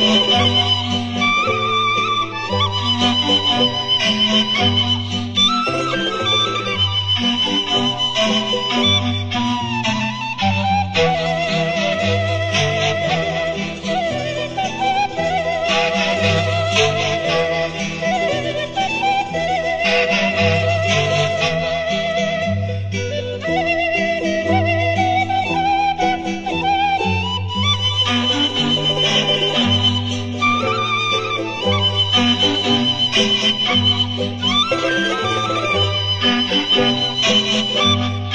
Thank you. Música